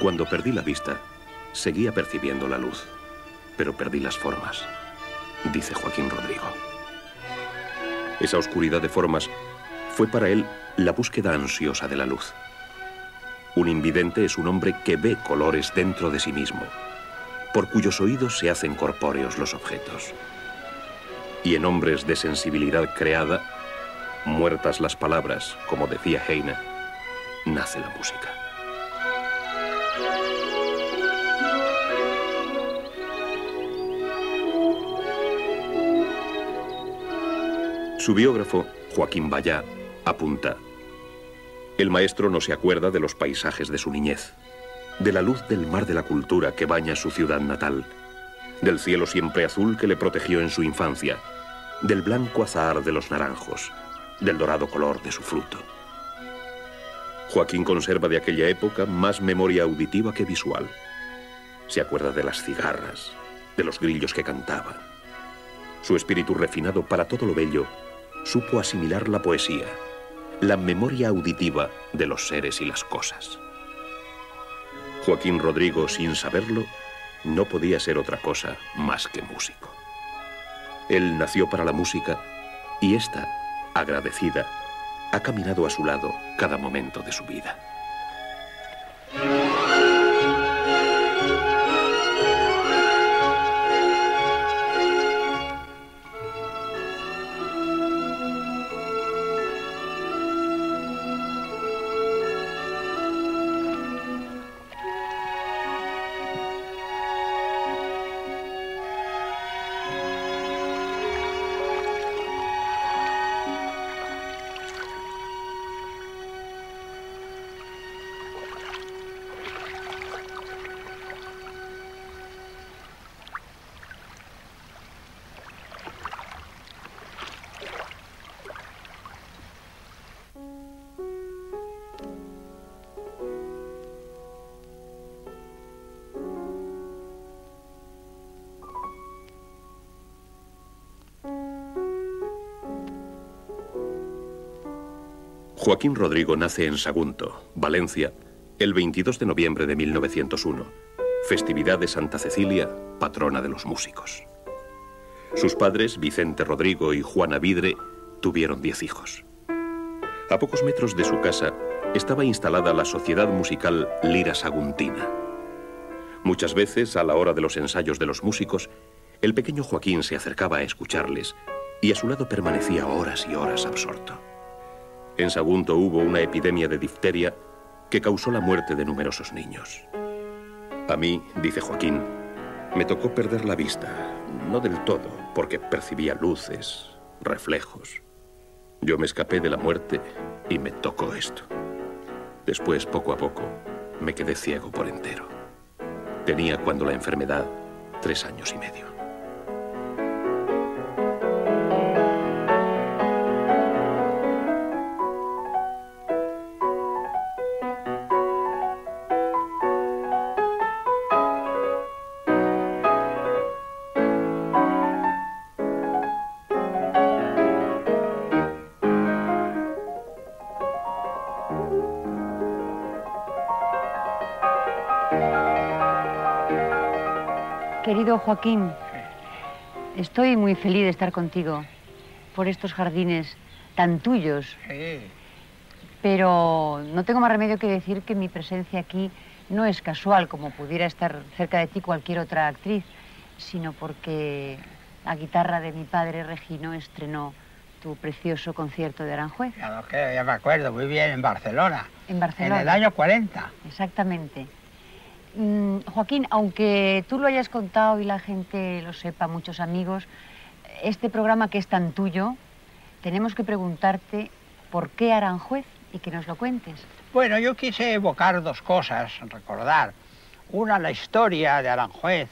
Cuando perdí la vista, seguía percibiendo la luz, pero perdí las formas, dice Joaquín Rodrigo. Esa oscuridad de formas fue para él la búsqueda ansiosa de la luz. Un invidente es un hombre que ve colores dentro de sí mismo, por cuyos oídos se hacen corpóreos los objetos. Y en hombres de sensibilidad creada, muertas las palabras, como decía Heine, nace la música. Su biógrafo, Joaquín Bayá, apunta, el maestro no se acuerda de los paisajes de su niñez, de la luz del mar de la cultura que baña su ciudad natal, del cielo siempre azul que le protegió en su infancia, del blanco azahar de los naranjos, del dorado color de su fruto. Joaquín conserva de aquella época más memoria auditiva que visual. Se acuerda de las cigarras, de los grillos que cantaban. Su espíritu refinado para todo lo bello supo asimilar la poesía, la memoria auditiva de los seres y las cosas. Joaquín Rodrigo, sin saberlo, no podía ser otra cosa más que músico. Él nació para la música y esta, agradecida, ha caminado a su lado cada momento de su vida. Joaquín Rodrigo nace en Sagunto, Valencia, el 22 de noviembre de 1901, festividad de Santa Cecilia, patrona de los músicos. Sus padres, Vicente Rodrigo y Juana Vidre, tuvieron diez hijos. A pocos metros de su casa estaba instalada la Sociedad Musical Lira Saguntina. Muchas veces, a la hora de los ensayos de los músicos, el pequeño Joaquín se acercaba a escucharles y a su lado permanecía horas y horas absorto. En Sagunto hubo una epidemia de difteria que causó la muerte de numerosos niños. A mí, dice Joaquín, me tocó perder la vista, no del todo, porque percibía luces, reflejos. Yo me escapé de la muerte y me tocó esto. Después, poco a poco, me quedé ciego por entero. Tenía cuando la enfermedad tres años y medio. Joaquín, estoy muy feliz de estar contigo por estos jardines tan tuyos. Pero no tengo más remedio que decir que mi presencia aquí no es casual, como pudiera estar cerca de ti cualquier otra actriz, sino porque la guitarra de mi padre, Regino, estrenó tu precioso concierto de Aranjuez. Ya lo creo, ya me acuerdo, muy bien, en Barcelona. En Barcelona. En el año 40. Exactamente. Mm, Joaquín, aunque tú lo hayas contado y la gente lo sepa, muchos amigos, este programa que es tan tuyo tenemos que preguntarte por qué Aranjuez y que nos lo cuentes. Bueno, yo quise evocar dos cosas, recordar. Una, la historia de Aranjuez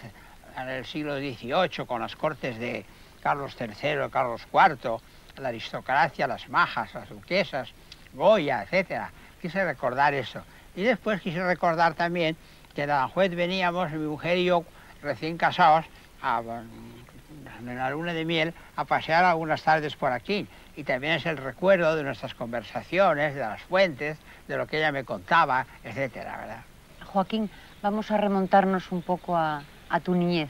en el siglo XVIII, con las cortes de Carlos III, Carlos IV, la aristocracia, las majas, las duquesas, Goya, etc. Quise recordar eso. Y después quise recordar también que en Aranjuez veníamos, mi mujer y yo, recién casados, a, en la luna de miel, a pasear algunas tardes por aquí. Y también es el recuerdo de nuestras conversaciones, de las fuentes, de lo que ella me contaba, etcétera, ¿verdad? Joaquín, vamos a remontarnos un poco a, a tu niñez.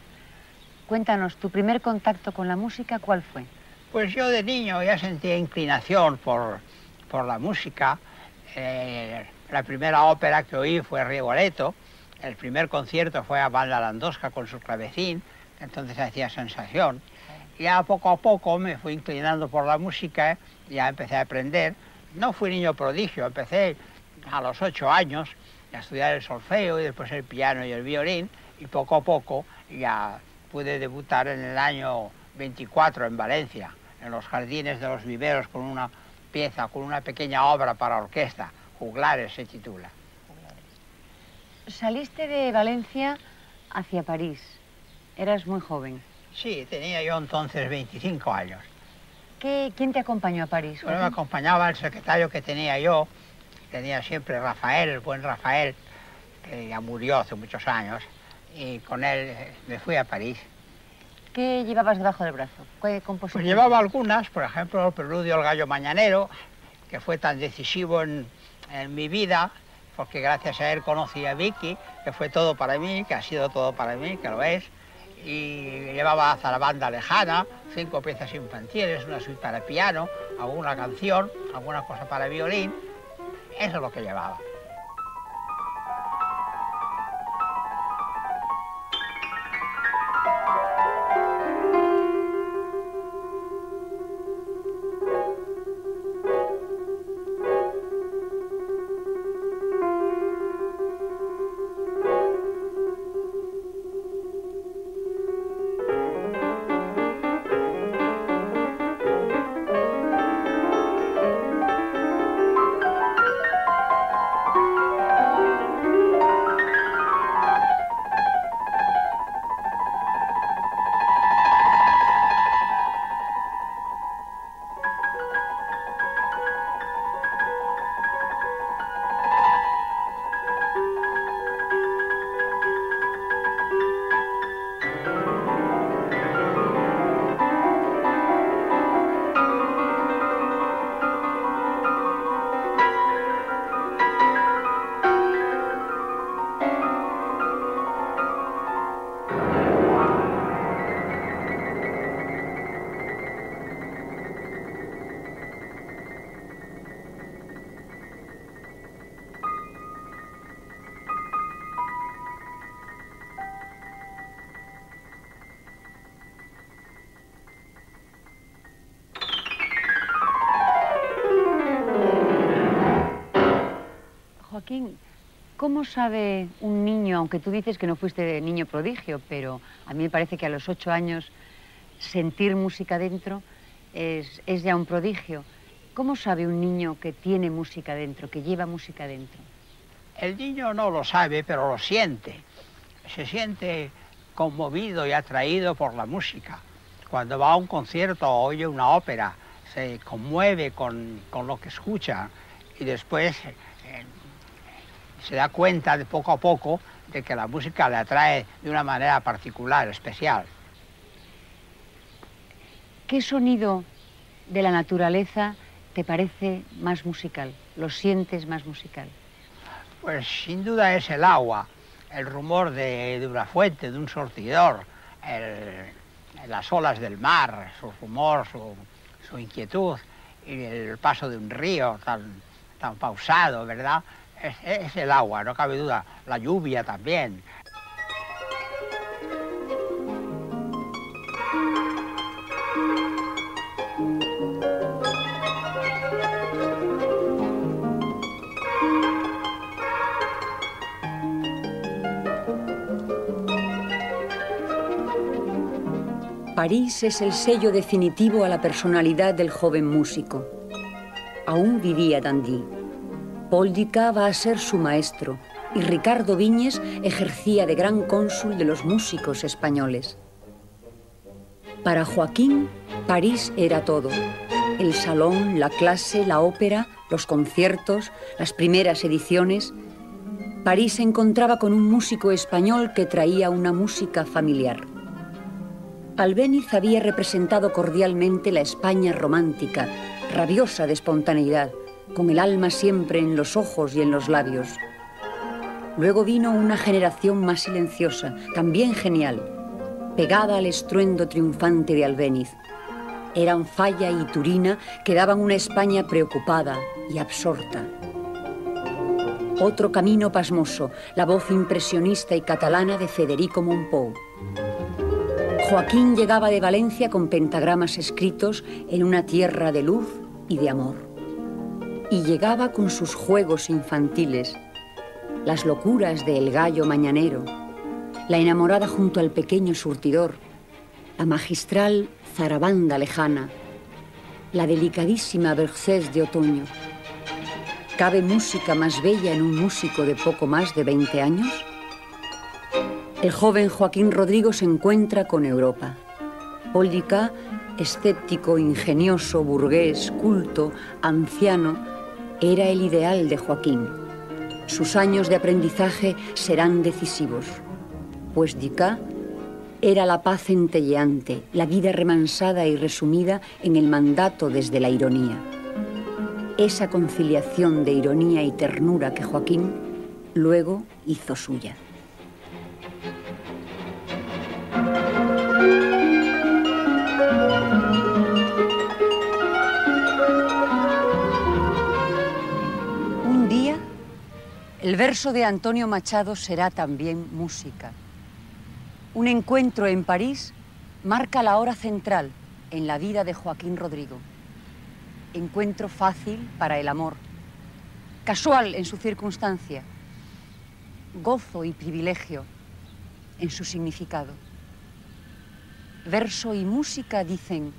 Cuéntanos, ¿tu primer contacto con la música cuál fue? Pues yo de niño ya sentía inclinación por, por la música. Eh, la primera ópera que oí fue Rigoletto. El primer concierto fue a Banda Landosca con su clavecín, entonces hacía sensación. Ya poco a poco me fui inclinando por la música, ya empecé a aprender. No fui niño prodigio, empecé a los ocho años a estudiar el solfeo y después el piano y el violín y poco a poco ya pude debutar en el año 24 en Valencia, en los jardines de los viveros con una pieza, con una pequeña obra para orquesta, Juglares se titula. Saliste de Valencia hacia París. Eras muy joven. Sí, tenía yo entonces 25 años. ¿Qué, ¿Quién te acompañó a París? Bueno, me acompañaba el secretario que tenía yo, tenía siempre Rafael, el buen Rafael, que ya murió hace muchos años, y con él eh, me fui a París. ¿Qué llevabas debajo del brazo? ¿Qué composición? Pues llevaba algunas, por ejemplo, el preludio El Gallo Mañanero, que fue tan decisivo en, en mi vida, porque gracias a él conocí a Vicky, que fue todo para mí, que ha sido todo para mí, que lo es. Y llevaba hasta la banda lejana, cinco piezas infantiles, una suite para piano, alguna canción, alguna cosa para violín. Eso es lo que llevaba. Joaquín, ¿cómo sabe un niño, aunque tú dices que no fuiste niño prodigio, pero a mí me parece que a los ocho años sentir música dentro es, es ya un prodigio? ¿Cómo sabe un niño que tiene música dentro, que lleva música dentro? El niño no lo sabe, pero lo siente. Se siente conmovido y atraído por la música. Cuando va a un concierto o oye una ópera, se conmueve con, con lo que escucha y después se da cuenta de poco a poco de que la música le atrae de una manera particular, especial. ¿Qué sonido de la naturaleza te parece más musical? ¿Lo sientes más musical? Pues sin duda es el agua, el rumor de, de una fuente, de un sortidor, el- las olas del mar, su rumor, su, su inquietud y el paso de un río tan, tan pausado, ¿verdad? Es, el agua, no cabe duda. La lluvia también. París es el sello definitivo a la personalidad del joven músico. Aún vivía Dandy. Paul Dica va a ser su maestro y Ricardo Viñes ejercía de gran cónsul de los músicos españoles. Para Joaquín, París era todo. El salón, la clase, la ópera, los conciertos, las primeras ediciones. París se encontraba con un músico español que traía una música familiar. Albéniz había representado cordialmente la España romántica, rabiosa de espontaneidad, con el alma siempre en los ojos y en los labios. Luego vino una generación más silenciosa, también genial, pegada al estruendo triunfante de Albéniz. Eran Falla y Turina que daban una España preocupada y absorta. Otro camino pasmoso, la voz impresionista y catalana de Federico Mompou. Joaquín llegaba de Valencia con pentagramas escritos en una tierra de luz y de amor. Y llegaba con sus juegos infantiles, las locuras del gallo mañanero, la enamorada junto al pequeño surtidor, la magistral zarabanda lejana, la delicadísima Bercés de otoño. ¿Cabe música más bella en un músico de poco más de 20 años? El joven Joaquín Rodrigo se encuentra con Europa. Poldica, escéptico, ingenioso, burgués, culto, anciano, era el ideal de Joaquín. Sus años de aprendizaje serán decisivos, pues Dica era la paz entelleante, la vida remansada y resumida en el mandato desde la ironía. Esa conciliación de ironía y ternura que Joaquín luego hizo suya. El verso de Antonio Machado será también música. Un encuentro en París marca la hora central en la vida de Joaquín Rodrigo. Encuentro fácil para el amor, casual en su circunstancia, gozo y privilegio en su significado. Verso y música dicen,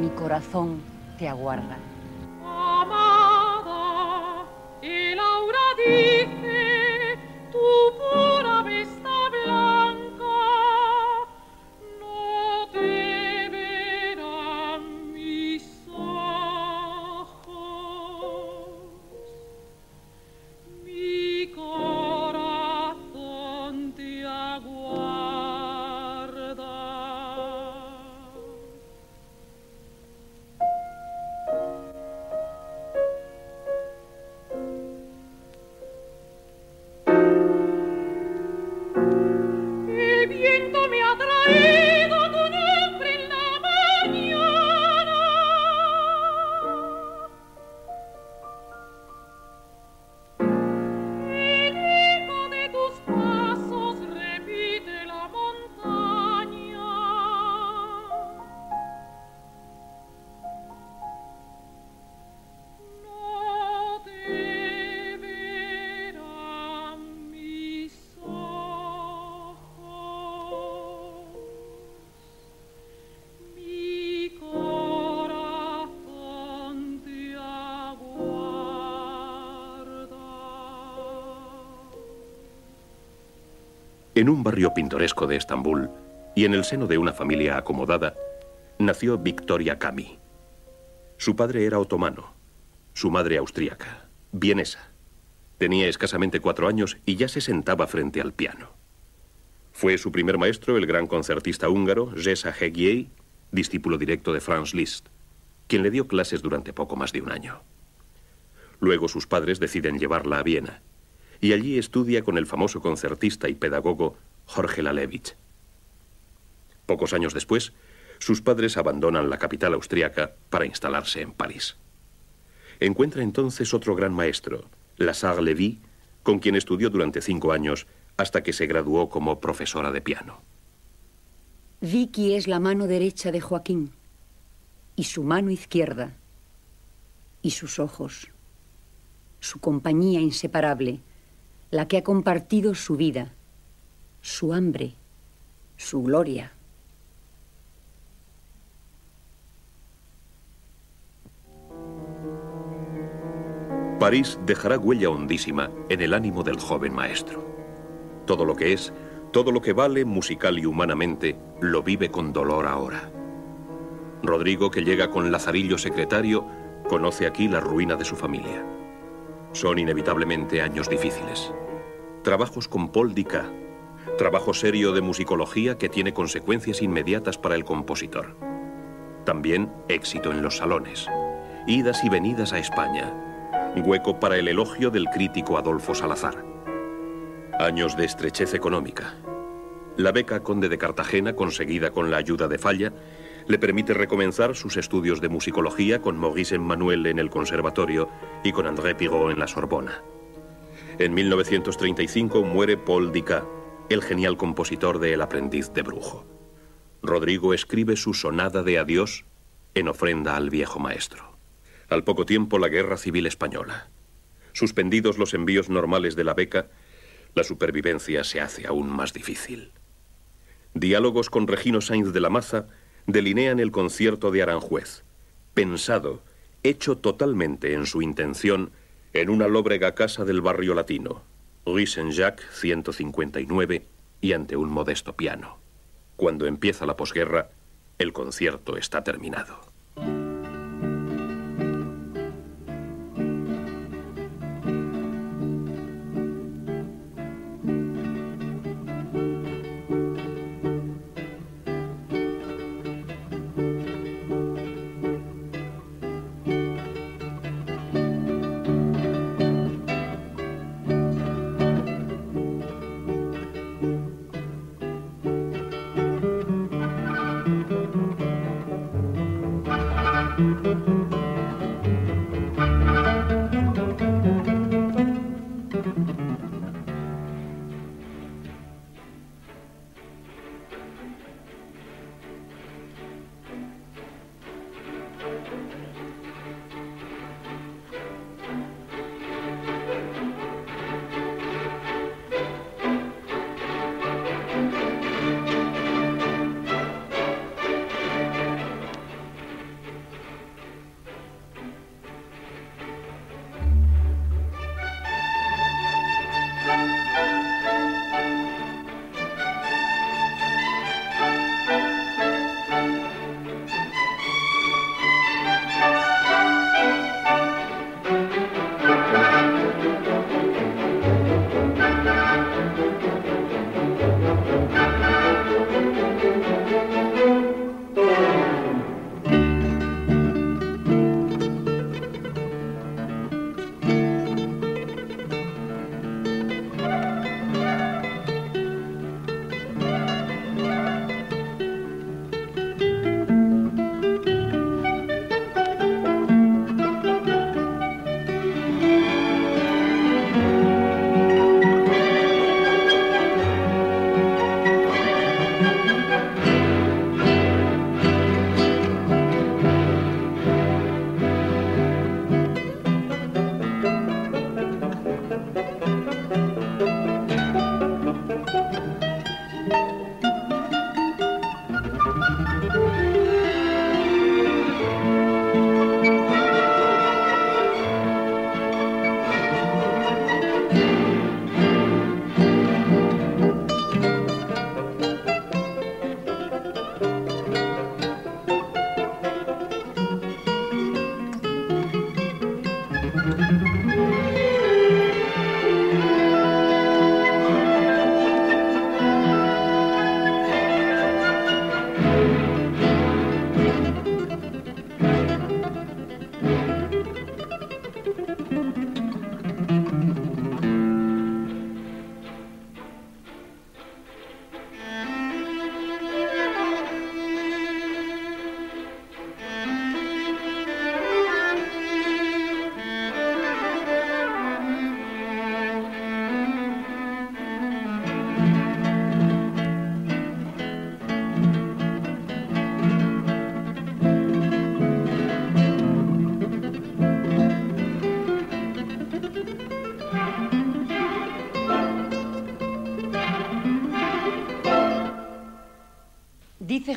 mi corazón te aguarda. Laura dice, tu pura En un barrio pintoresco de Estambul y en el seno de una familia acomodada, nació Victoria Cami. Su padre era otomano, su madre austríaca, vienesa. Tenía escasamente cuatro años y ya se sentaba frente al piano. Fue su primer maestro el gran concertista húngaro Gesa Hegiei, discípulo directo de Franz Liszt, quien le dio clases durante poco más de un año. Luego sus padres deciden llevarla a Viena y allí estudia con el famoso concertista y pedagogo Jorge Lalevich. Pocos años después, sus padres abandonan la capital austriaca para instalarse en París. Encuentra entonces otro gran maestro, Lazare Lévy, con quien estudió durante cinco años hasta que se graduó como profesora de piano. Vicky es la mano derecha de Joaquín y su mano izquierda y sus ojos, su compañía inseparable, la que ha compartido su vida, su hambre, su gloria. París dejará huella hondísima en el ánimo del joven maestro. Todo lo que es, todo lo que vale musical y humanamente, lo vive con dolor ahora. Rodrigo, que llega con Lazarillo secretario, conoce aquí la ruina de su familia. Son inevitablemente años difíciles. Trabajos con Paul Dica, trabajo serio de musicología que tiene consecuencias inmediatas para el compositor. También éxito en los salones, idas y venidas a España, hueco para el elogio del crítico Adolfo Salazar. Años de estrechez económica. La beca Conde de Cartagena, conseguida con la ayuda de Falla, le permite recomenzar sus estudios de musicología con Maurice Emmanuel en el Conservatorio y con André Pirot en la Sorbona. En 1935 muere Paul Dica, el genial compositor de El aprendiz de brujo. Rodrigo escribe su sonada de adiós en ofrenda al viejo maestro. Al poco tiempo la guerra civil española. Suspendidos los envíos normales de la beca, la supervivencia se hace aún más difícil. Diálogos con Regino Sainz de la Maza delinean el concierto de Aranjuez, pensado, hecho totalmente en su intención, en una lóbrega casa del barrio latino, Saint-Jacques 159, y ante un modesto piano. Cuando empieza la posguerra, el concierto está terminado.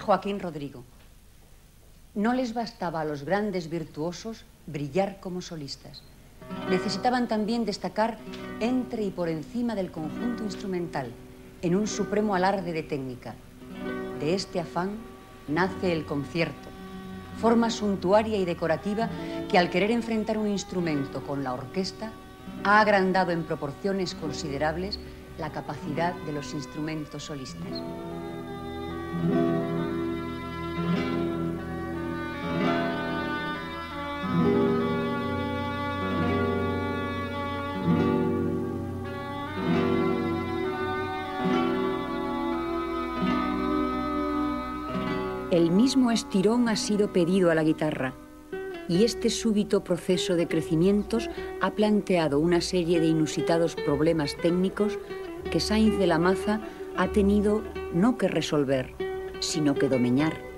Joaquín Rodrigo, no les bastaba a los grandes virtuosos brillar como solistas. necesitaban también destacar entre y por encima del conjunto instrumental, en un supremo alarde de técnica. De este afán nace el concierto, forma suntuaria y decorativa que al querer enfrentar un instrumento con la orquesta, ha agrandado en proporciones considerables la capacidad de los instrumentos solistas. Mismo estirón ha sido pedido a la guitarra y este súbito proceso de crecimientos ha planteado una serie de inusitados problemas técnicos que Sainz de la Maza ha tenido no que resolver, sino que domeñar.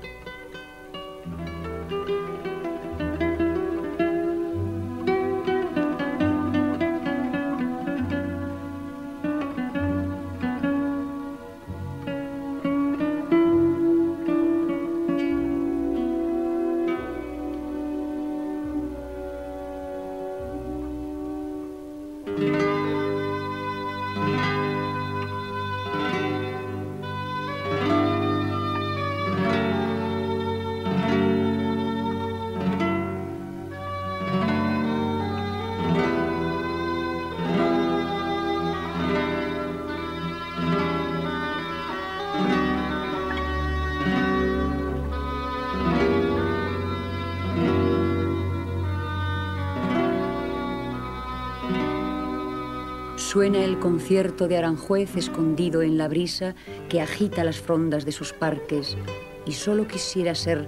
Suena el concierto de Aranjuez escondido en la brisa que agita las frondas de sus parques y solo quisiera ser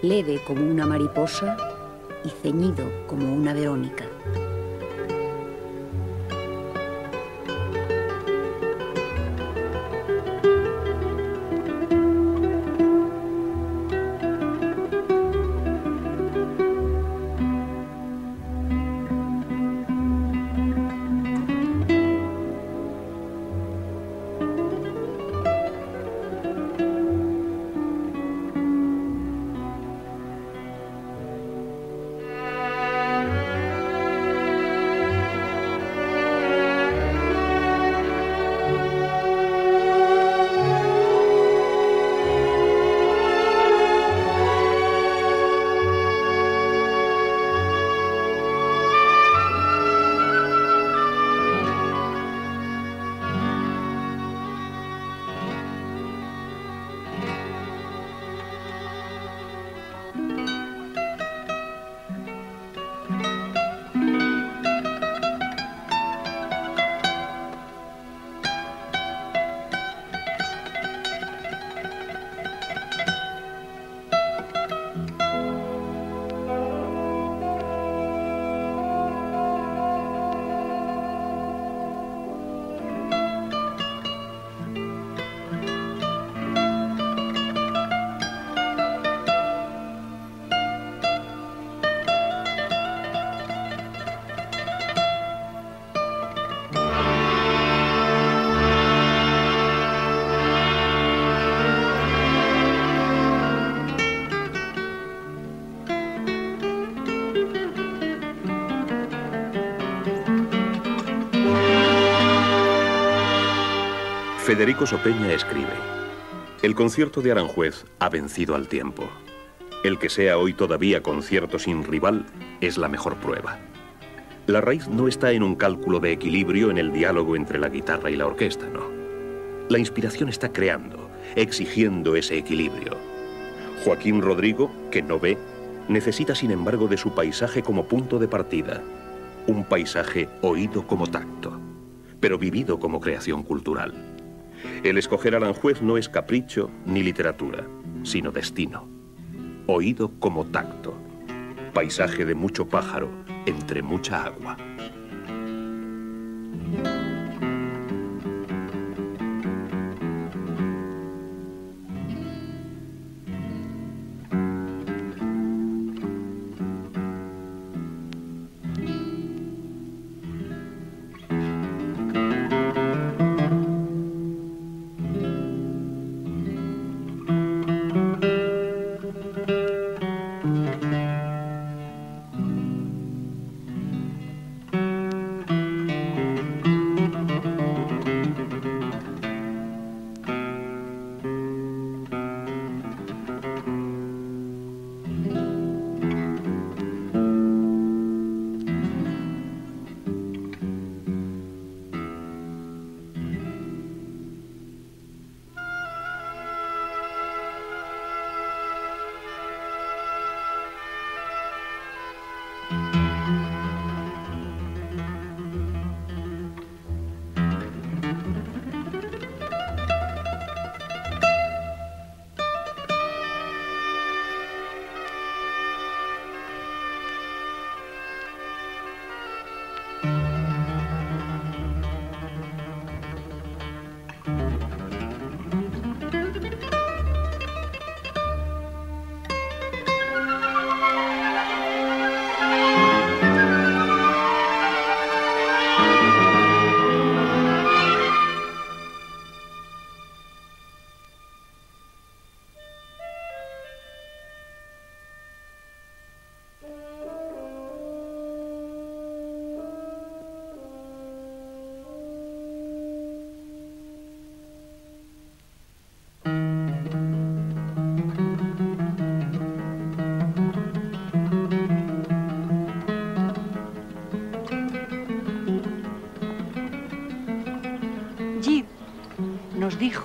leve como una mariposa y ceñido como una Verónica. Federico Sopeña escribe, El concierto de Aranjuez ha vencido al tiempo. El que sea hoy todavía concierto sin rival es la mejor prueba. La raíz no está en un cálculo de equilibrio en el diálogo entre la guitarra y la orquesta, no. La inspiración está creando, exigiendo ese equilibrio. Joaquín Rodrigo, que no ve, necesita sin embargo de su paisaje como punto de partida. Un paisaje oído como tacto, pero vivido como creación cultural. El escoger Aranjuez no es capricho ni literatura, sino destino. Oído como tacto. Paisaje de mucho pájaro entre mucha agua.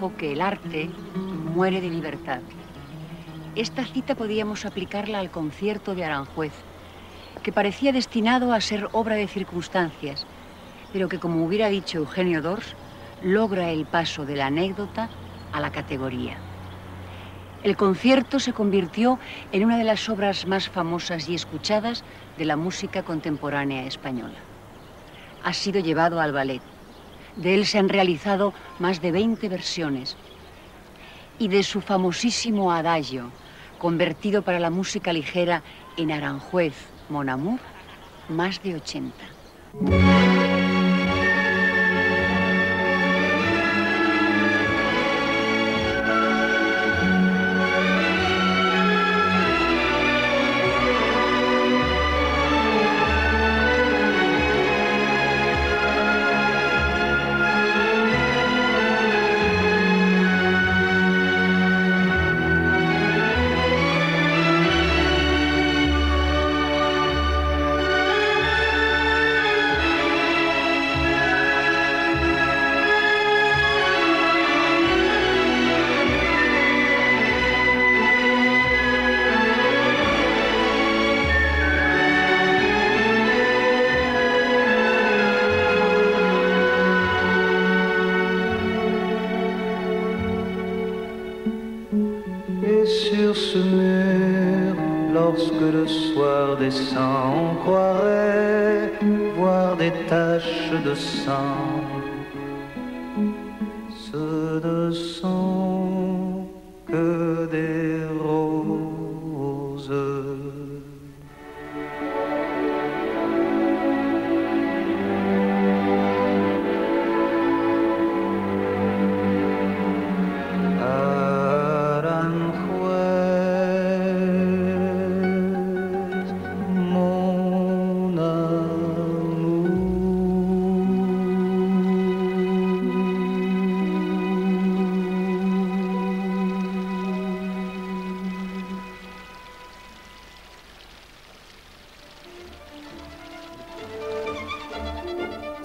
Que el arte muere de libertad. Esta cita podíamos aplicarla al concierto de Aranjuez, que parecía destinado a ser obra de circunstancias, pero que, como hubiera dicho Eugenio Dors, logra el paso de la anécdota a la categoría. El concierto se convirtió en una de las obras más famosas y escuchadas de la música contemporánea española. Ha sido llevado al ballet. De él se han realizado más de 20 versiones. Y de su famosísimo adagio, convertido para la música ligera en Aranjuez, Mon Amour, más de 80.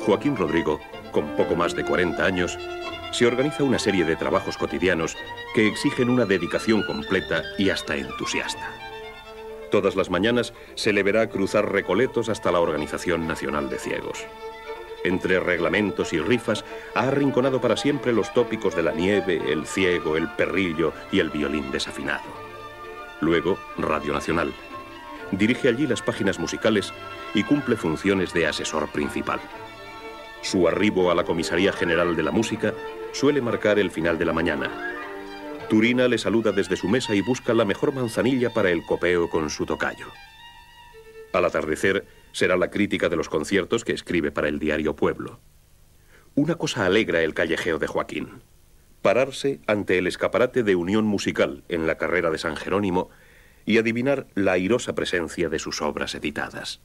Joaquín Rodrigo, con poco más de 40 años, se organiza una serie de trabajos cotidianos que exigen una dedicación completa y hasta entusiasta. Todas las mañanas se le verá cruzar recoletos hasta la Organización Nacional de Ciegos. Entre reglamentos y rifas ha arrinconado para siempre los tópicos de la nieve, el ciego, el perrillo y el violín desafinado. Luego, Radio Nacional. Dirige allí las páginas musicales y cumple funciones de asesor principal. Su arribo a la Comisaría General de la Música suele marcar el final de la mañana. Turina le saluda desde su mesa y busca la mejor manzanilla para el copeo con su tocayo. Al atardecer será la crítica de los conciertos que escribe para el diario Pueblo. Una cosa alegra el callejeo de Joaquín. Pararse ante el escaparate de Unión Musical en la carrera de San Jerónimo y adivinar la airosa presencia de sus obras editadas.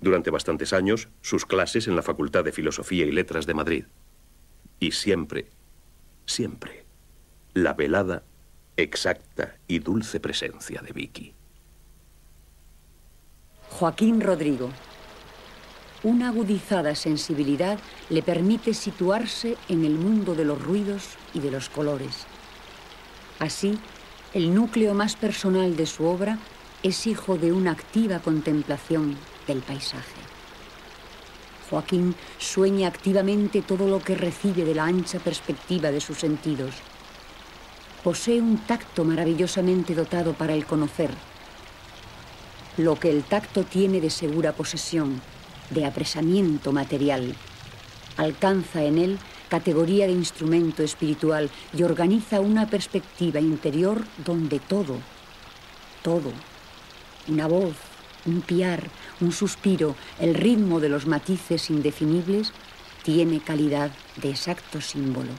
Durante bastantes años, sus clases en la Facultad de Filosofía y Letras de Madrid. Y siempre, siempre, la velada, exacta y dulce presencia de Vicky. Joaquín Rodrigo. Una agudizada sensibilidad le permite situarse en el mundo de los ruidos y de los colores. Así, el núcleo más personal de su obra es hijo de una activa contemplación del paisaje. Joaquín sueña activamente todo lo que recibe de la ancha perspectiva de sus sentidos. Posee un tacto maravillosamente dotado para el conocer. Lo que el tacto tiene de segura posesión, de apresamiento material. Alcanza en él categoría de instrumento espiritual y organiza una perspectiva interior donde todo, todo, una voz, un piar, un suspiro, el ritmo de los matices indefinibles, tiene calidad de exacto símbolo.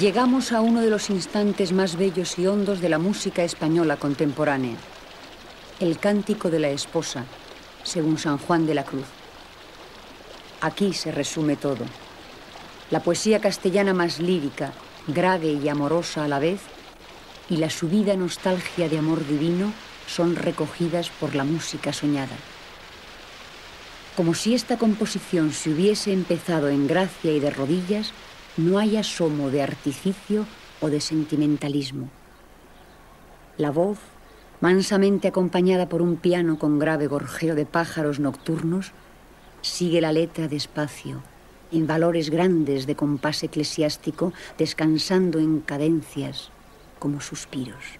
Llegamos a uno de los instantes más bellos y hondos de la música española contemporánea. El cántico de la esposa, según San Juan de la Cruz. Aquí se resume todo. La poesía castellana más lírica, grave y amorosa a la vez, y la subida nostalgia de amor divino son recogidas por la música soñada. Como si esta composición se hubiese empezado en gracia y de rodillas, no hay asomo de artificio o de sentimentalismo. La voz, mansamente acompañada por un piano con grave gorjeo de pájaros nocturnos, sigue la letra despacio, en valores grandes de compás eclesiástico, descansando en cadencias como suspiros.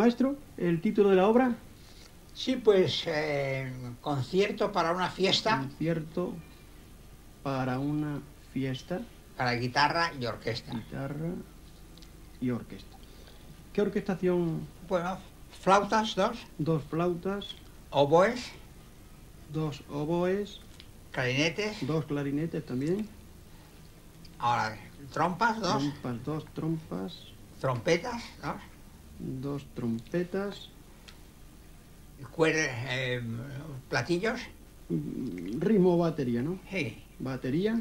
Maestro, ¿el título de la obra? Sí, pues eh, concierto para una fiesta. Concierto para una fiesta. Para guitarra y orquesta. Guitarra y orquesta. ¿Qué orquestación? Bueno, flautas, dos. Dos flautas. Oboes. dos oboes, clarinetes, dos clarinetes también, ahora trompas, dos, trompas, dos trompas, trompetas, dos, dos trompetas, eh, platillos, mm, ritmo batería, ¿no? sí, Batería,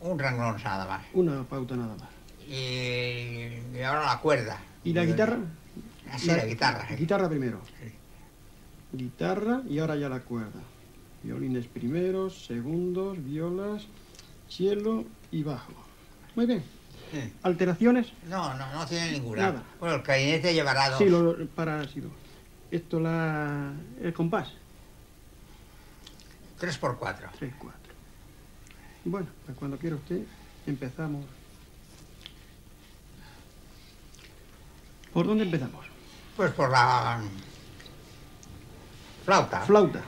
un renglón nada más. una pauta nada más. Y, y ahora la cuerda. ¿Y la guitarra? Sí, la, guitarra. sí. Guitarra primero. Sí. Guitarra y ahora ya la cuerda. Violines primeros, segundos, violas, cielo y bajo. Muy bien. Sí. ¿Alteraciones? No, no, no tiene ninguna. Nada. Bueno, el clarinete llevará dos. Sí, lo, para sí, Esto la. el compás. Tres por cuatro. 3, 4. Bueno, pues cuando quiera usted, empezamos. ¿Por dónde empezamos? Pues por la flauta. Flauta.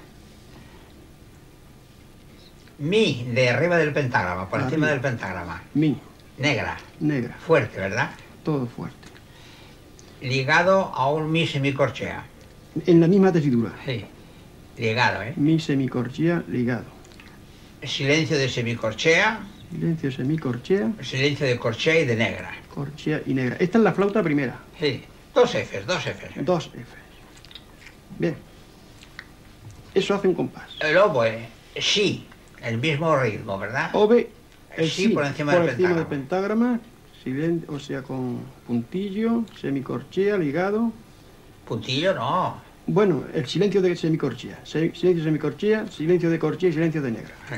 Mi de arriba del pentagrama, por encima del pentagrama. Mi, Negra, negra, fuerte, ¿verdad? todo fuerte. Ligado a un mi semicorchea. En la misma tesitura. Sí. Ligado, ¿eh? Mi semicorchea ligado. Silencio de semicorchea, Silencio semicorchea, silencio de corchea y de negra. corchea y negra. Esta es la flauta primera. Sí. Dos Fs, dos Fs. Dos F. Bien. Eso hace un compás. El oboe, sí, el mismo ritmo, ¿verdad? Ove, el Sí, sí, por encima por del encima del pentagrama. pentagrama, silen- o sea, con puntillo, semicorchea ligado. Puntillo no. Bueno, el silencio de semicorchea. Se- silencio de semicorchea, silencio de corchea y silencio de negra. Sí.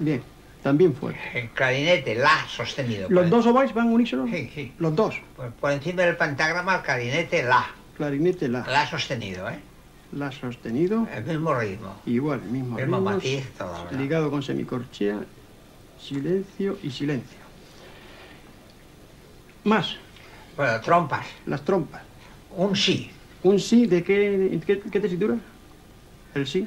Bien, también fuerte. El clarinete, la sostenido. ¿Los dos oboes van unísonos? Sí, sí. Los dos. Por, por encima del pentagrama, el clarinete, la. Clarinete, la. La sostenido, ¿eh? La sostenido. El mismo ritmo. Igual, el mismo Mismo ritmo, matiz. Ligado con semicorchea, silencio y silencio. Más, Bueno, trompas. las trompas. Un sí. ¿Un sí de qué, qué, qué tesitura? El sí.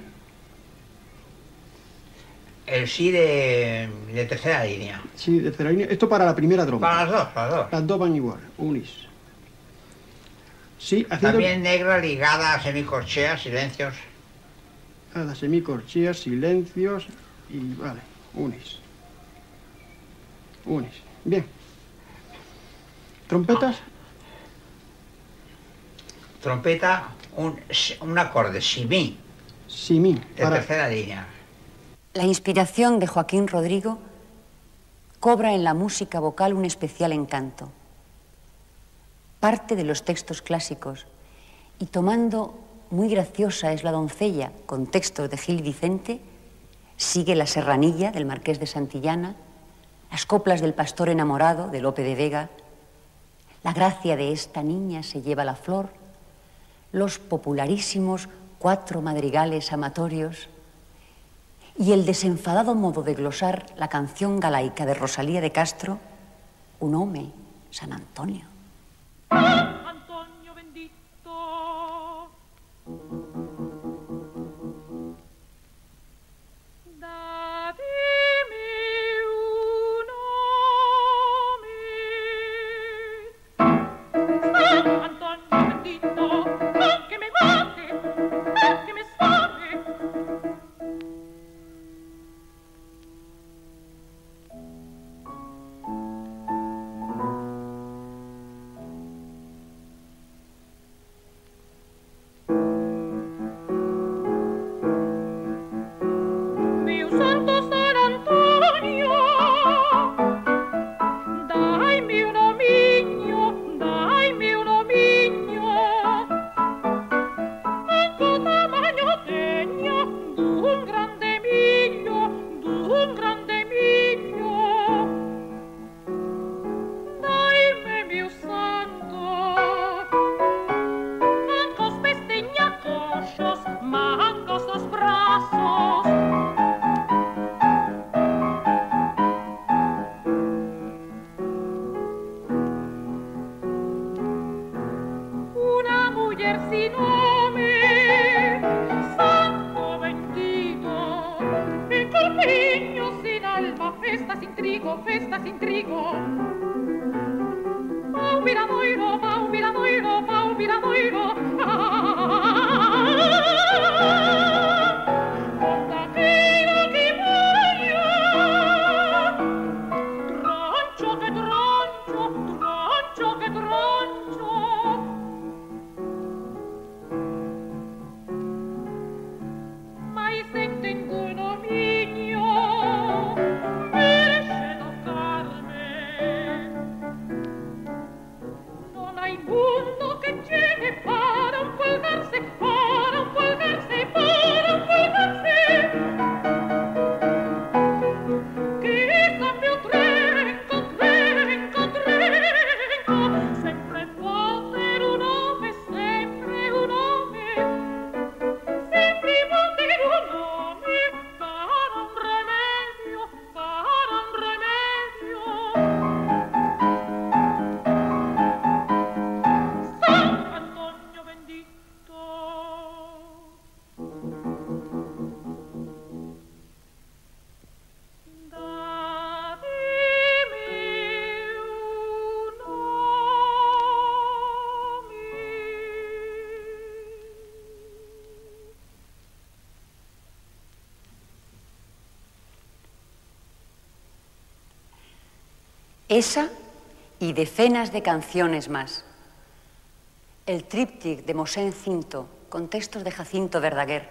El sí de, de tercera línea. Sí, de tercera línea. Esto para la primera trompa. Para las dos, para las dos. Las dos van igual, unis. Sí, haciendo También negra ligada a semicorchea, silencios. a la semicorchea, silencios y vale, unis. Unis. Bien. ¿Trompetas? Trompeta, un, si- un acorde, si mi, Sí, mi. de Para, tercera línea. La inspiración de Joaquín Rodrigo cobra en la música vocal un especial encanto. Parte de los textos clásicos y tomando muy graciosa es la doncella con textos de Gil Vicente, sigue la serranilla del Marqués de Santillana, las coplas del pastor enamorado de Lope de Vega, la gracia de esta niña se lleva la flor, los popularísimos cuatro madrigales amatorios, y el desenfadado modo de glosar la canción galaica de Rosalía de Castro, Un home, San Antonio. Esa y decenas de canciones más. El tríptic de Mosén Cinto, con textos de Jacinto Verdaguer.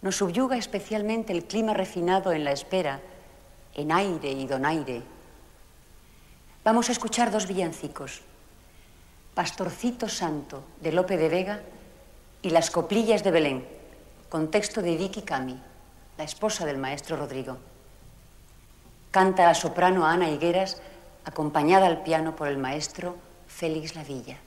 Nos subyuga especialmente el clima refinado en la espera, en aire y donaire. Vamos a escuchar dos villancicos. Pastorcito Santo, de Lope de Vega, y Las Coplillas de Belén, con texto de Vicky Cami, la esposa del maestro Rodrigo. Canta la soprano Ana Higueras, acompañada al piano por el maestro Félix Lavilla.